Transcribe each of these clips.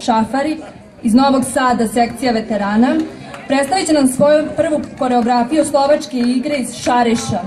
Šafari iz Novog Sada, sekcija veterana, predstavit će nam svoju prvu koreografiju slovačke igre iz Šariša.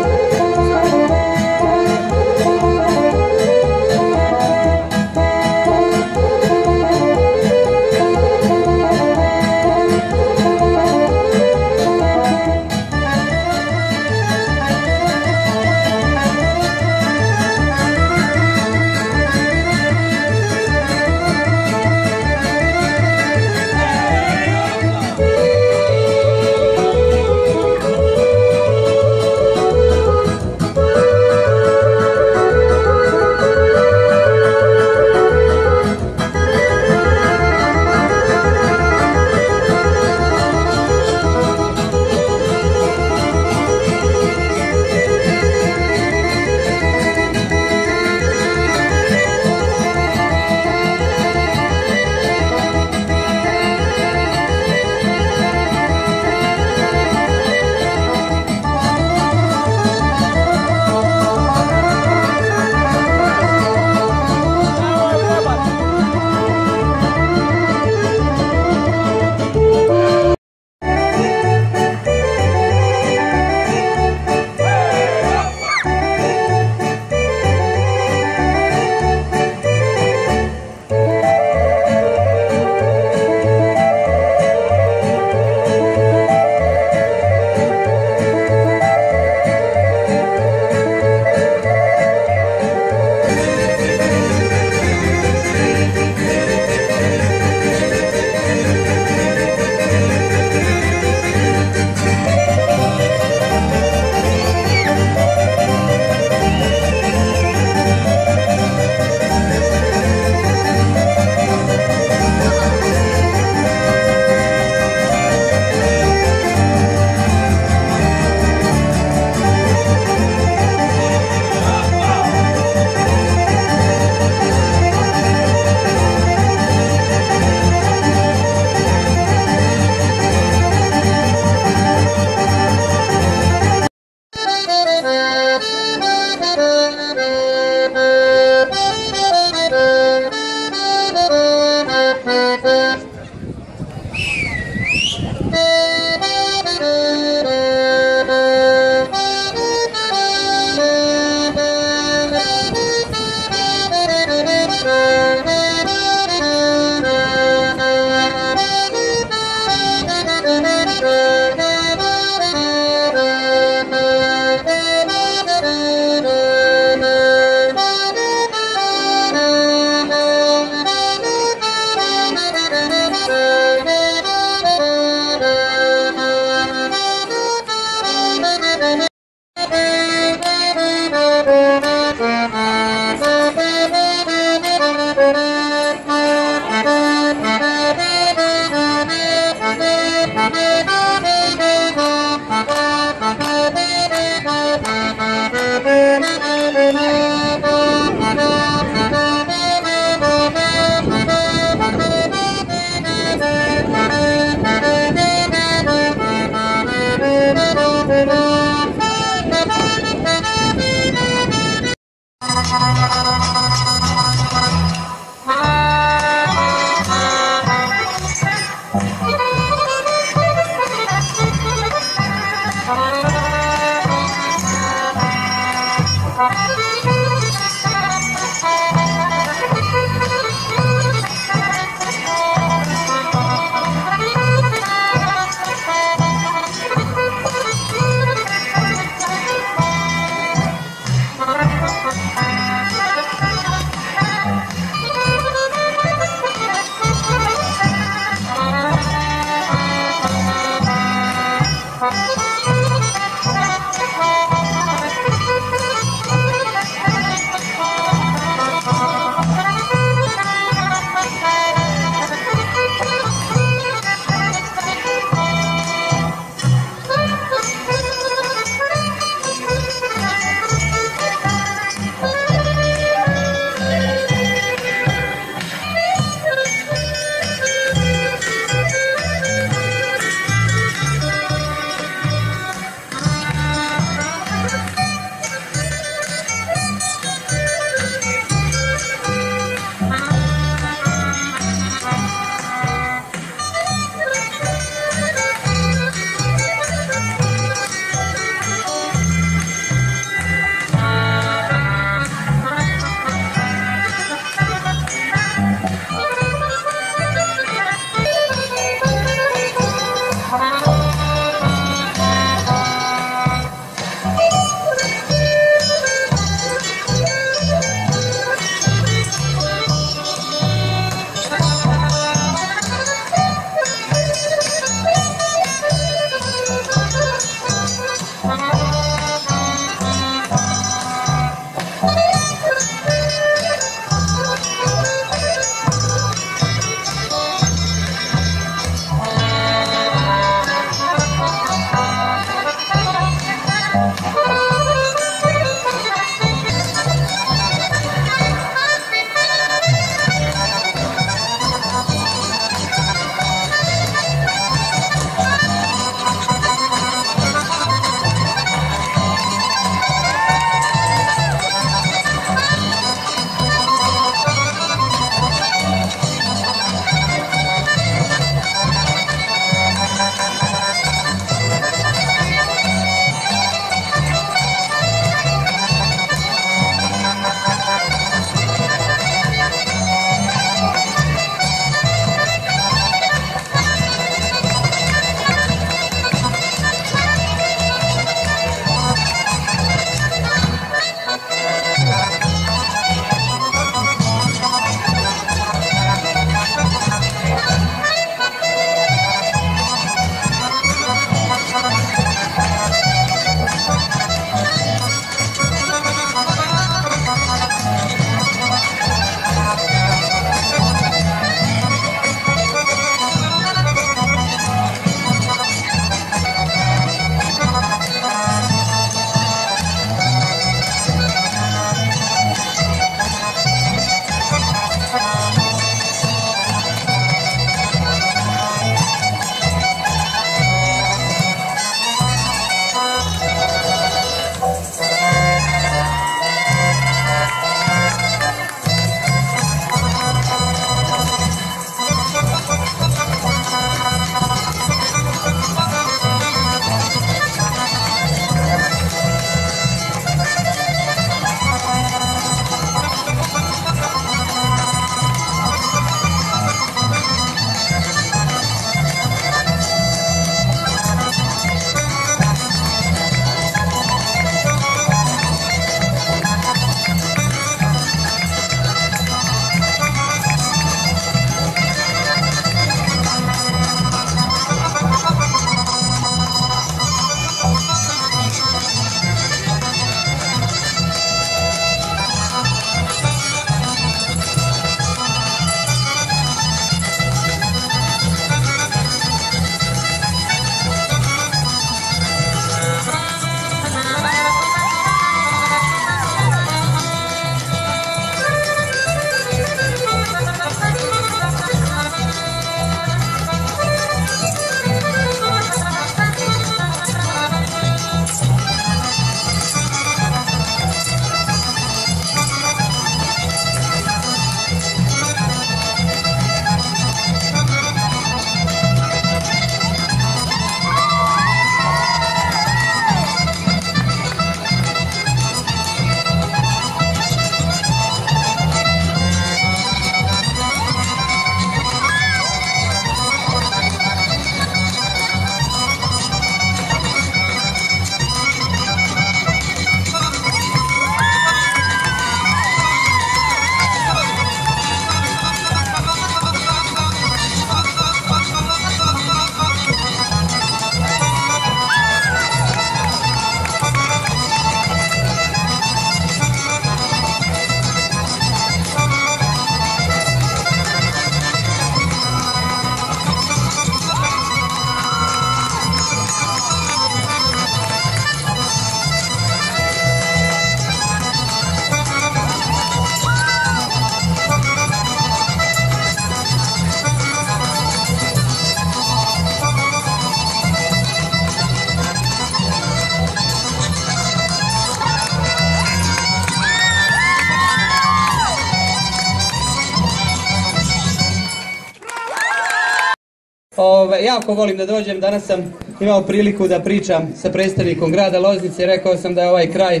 Jako volim da dođem, danas sam imao priliku da pričam sa predstavnikom grada Loznice, rekao sam da je ovaj kraj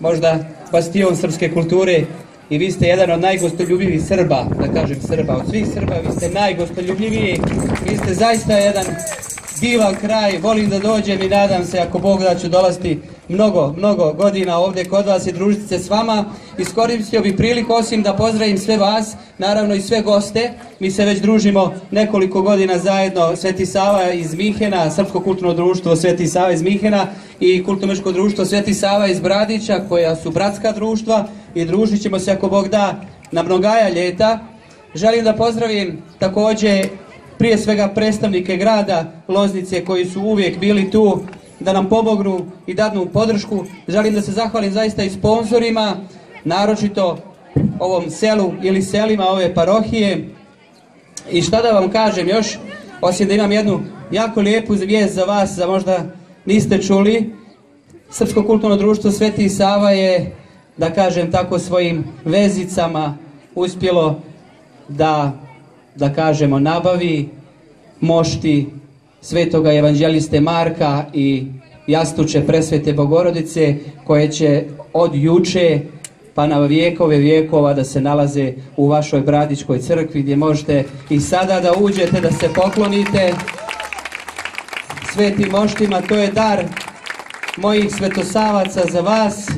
možda bastion srpske kulture i vi ste jedan od najgostoljubljivih Srba, da kažem Srba, od svih Srba vi ste najgostoljubljiviji, vi ste zaista jedan divan kraj, volim da dođem i nadam se ako Bog da ću dolaziti mnogo, mnogo godina ovdje kod vas i družiti se s vama. Iskoristio bi priliku osim da pozdravim sve vas, naravno i sve goste. Mi se već družimo nekoliko godina zajedno Sveti Sava iz Mihena, Srpsko kulturno društvo Sveti Sava iz Mihena i Kulturno društvo Sveti Sava iz Bradića koja su bratska društva i družit ćemo se ako Bog da na mnogaja ljeta. Želim da pozdravim također prije svega predstavnike grada Loznice koji su uvijek bili tu da nam pomognu i dadnu podršku. Želim da se zahvalim zaista i sponsorima, naročito ovom selu ili selima ove parohije. I šta da vam kažem još, osim da imam jednu jako lijepu vijest za vas, za možda niste čuli, Srpsko kulturno društvo Sveti Sava je, da kažem tako, svojim vezicama uspjelo da da kažemo, nabavi mošti svetoga evanđeliste Marka i jastuče presvete Bogorodice koje će od juče pa na vijekove vijekova da se nalaze u vašoj Bradičkoj crkvi gdje možete i sada da uđete, da se poklonite svetim moštima. To je dar mojih svetosavaca za vas,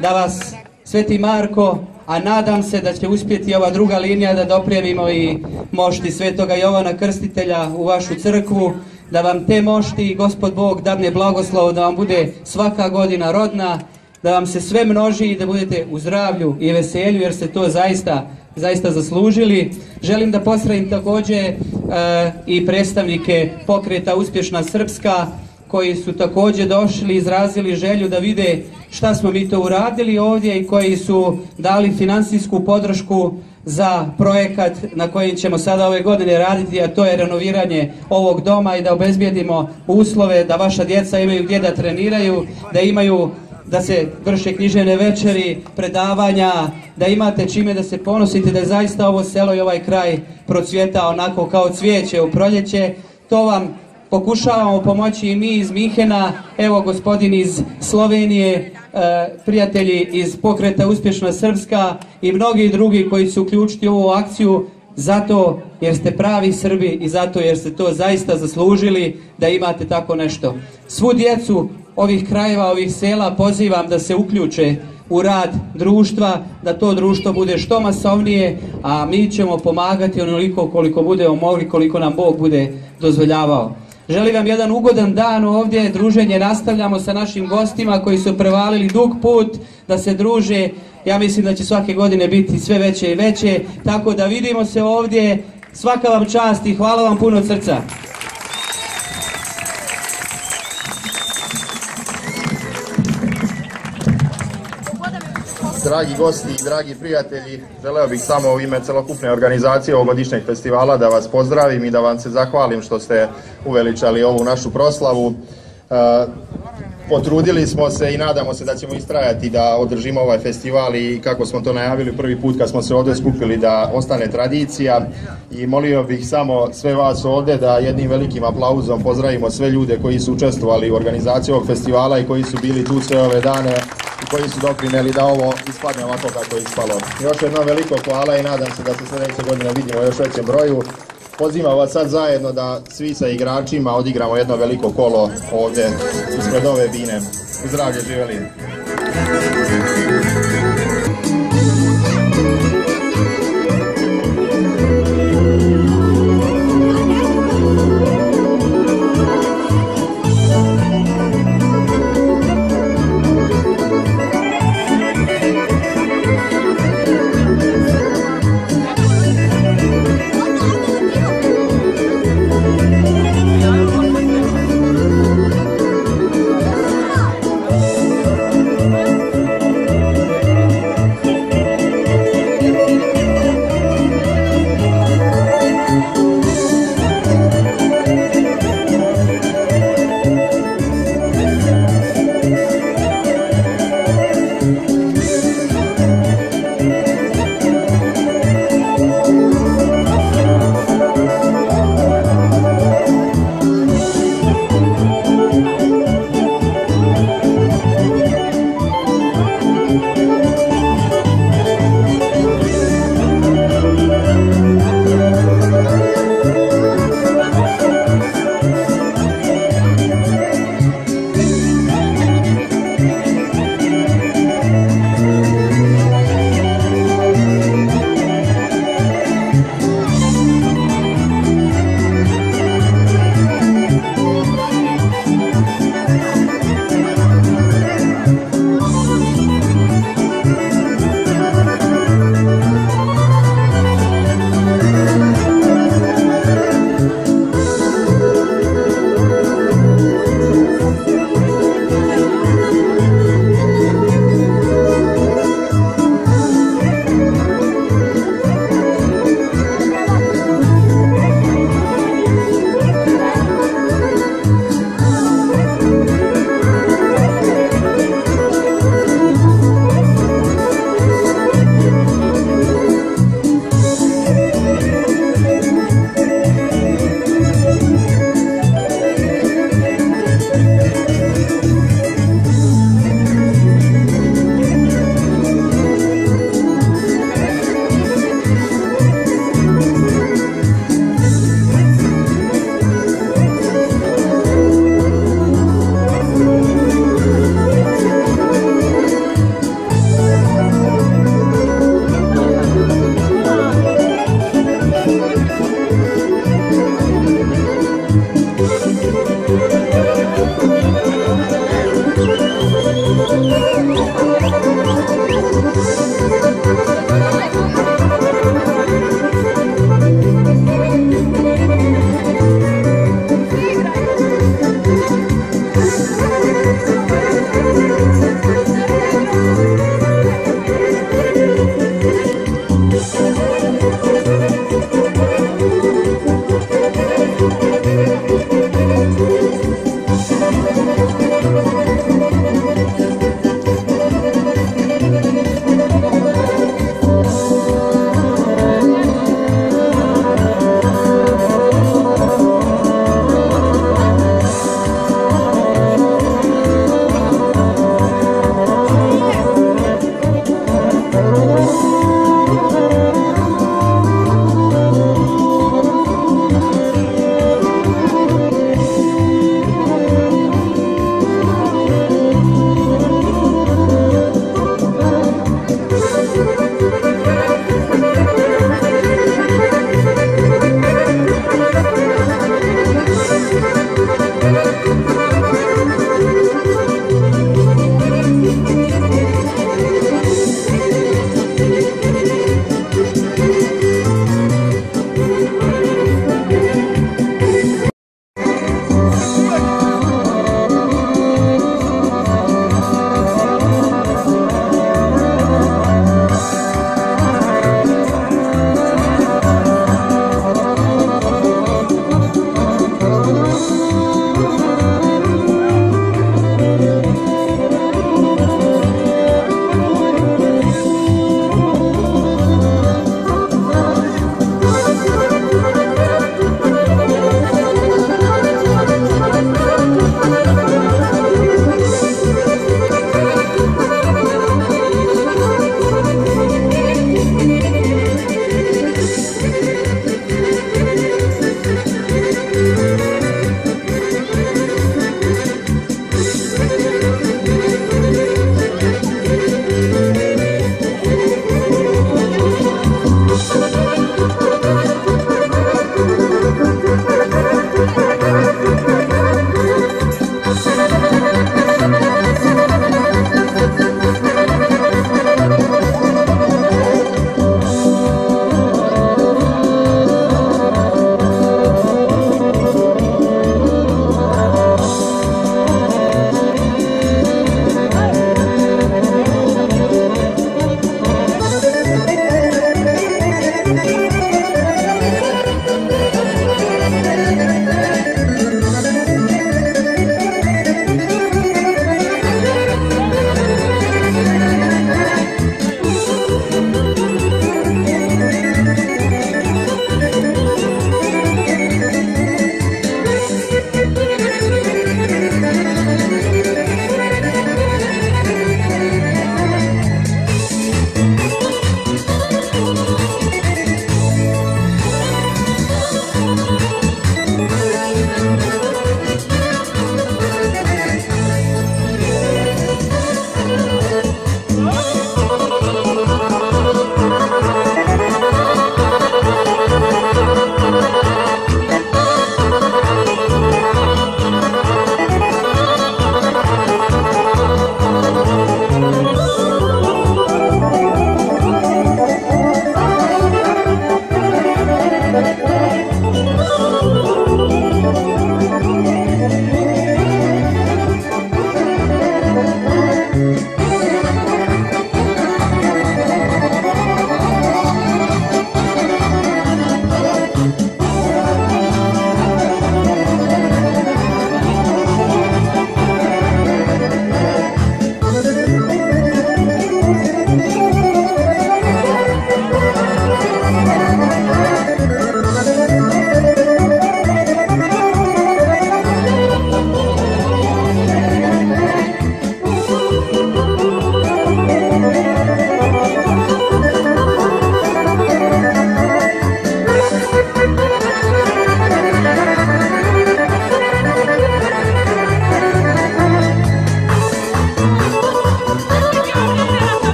da vas sveti Marko a nadam se da će uspjeti ova druga linija da dopremimo i mošti svetoga Jovana Krstitelja u vašu crkvu, da vam te mošti gospod Bog dadne blagoslov, da vam bude svaka godina rodna, da vam se sve množi i da budete u zdravlju i veselju jer ste to zaista zaista zaslužili. Želim da pozdravim također e, i predstavnike pokreta Uspješna Srpska, koji su također došli, izrazili želju da vide šta smo mi to uradili ovdje i koji su dali financijsku podršku za projekat na kojem ćemo sada ove godine raditi, a to je renoviranje ovog doma i da obezbijedimo uslove da vaša djeca imaju gdje da treniraju, da imaju da se vrše knjižene večeri, predavanja, da imate čime da se ponosite, da je zaista ovo selo i ovaj kraj procvjeta onako kao cvijeće u proljeće. To vam pokušavamo pomoći i mi iz Mihena, evo gospodin iz Slovenije, e, prijatelji iz pokreta Uspješna Srpska i mnogi drugi koji su uključiti u ovu akciju zato jer ste pravi Srbi i zato jer ste to zaista zaslužili da imate tako nešto. Svu djecu ovih krajeva, ovih sela pozivam da se uključe u rad društva, da to društvo bude što masovnije, a mi ćemo pomagati onoliko koliko budemo mogli, koliko nam Bog bude dozvoljavao. Želim vam jedan ugodan dan ovdje, druženje nastavljamo sa našim gostima koji su prevalili dug put da se druže. Ja mislim da će svake godine biti sve veće i veće, tako da vidimo se ovdje. Svaka vam čast i hvala vam puno srca. Dragi gosti i dragi prijatelji, želeo bih samo u ime celokupne organizacije ovogodišnjeg festivala da vas pozdravim i da vam se zahvalim što ste uveličali ovu našu proslavu. E, potrudili smo se i nadamo se da ćemo istrajati da održimo ovaj festival i kako smo to najavili prvi put kad smo se ovdje skupili da ostane tradicija i molio bih samo sve vas ovdje da jednim velikim aplauzom pozdravimo sve ljude koji su učestvovali u organizaciji ovog festivala i koji su bili tu sve ove dane i koji su doprineli da ovo ispadne ovako kako je ispalo. Još jedno veliko hvala i nadam se da se sljedeće godine vidimo u još većem broju. Pozivam vas sad zajedno da svi sa igračima odigramo jedno veliko kolo ovdje ispred ove bine. Zdravlje živjeli!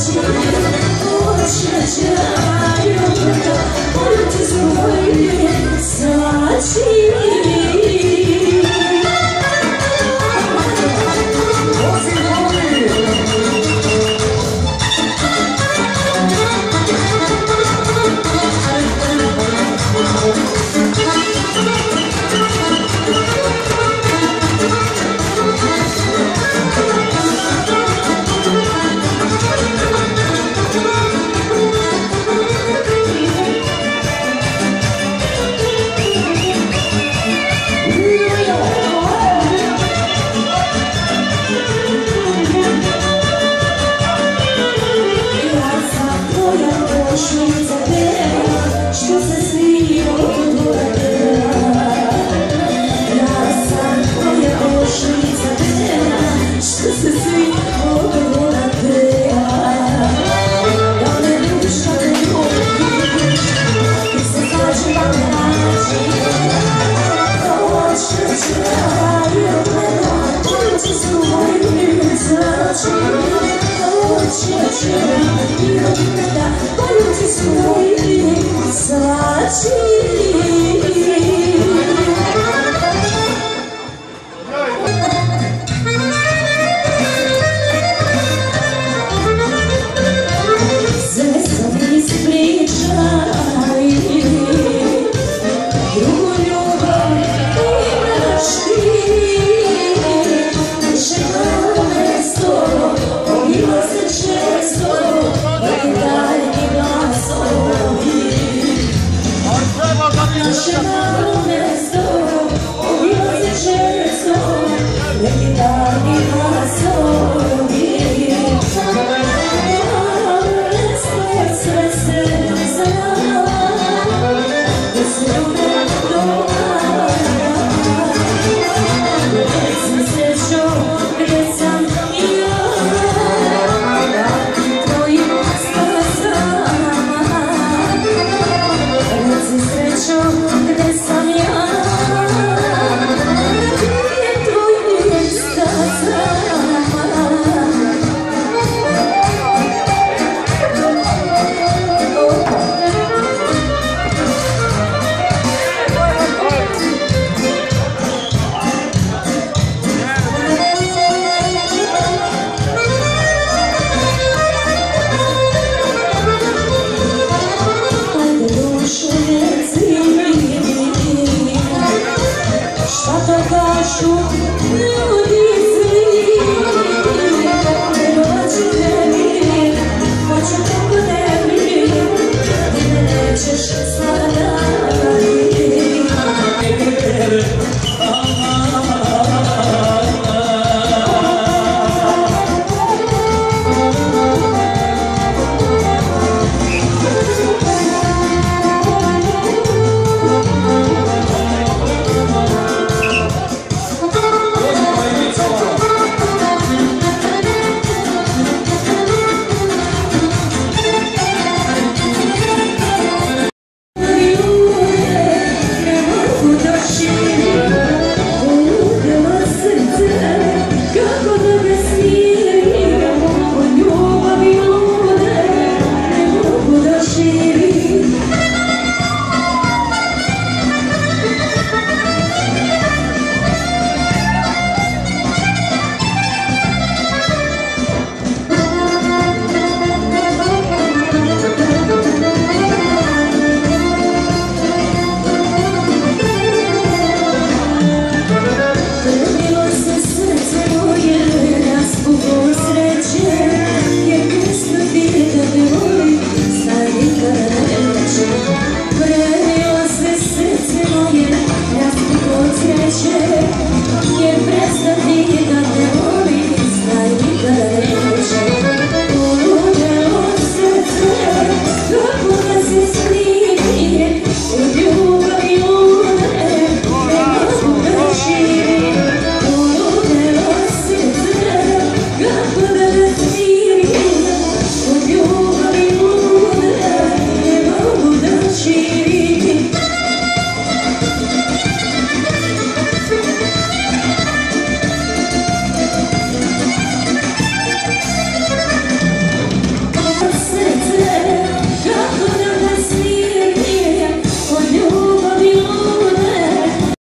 シュラシ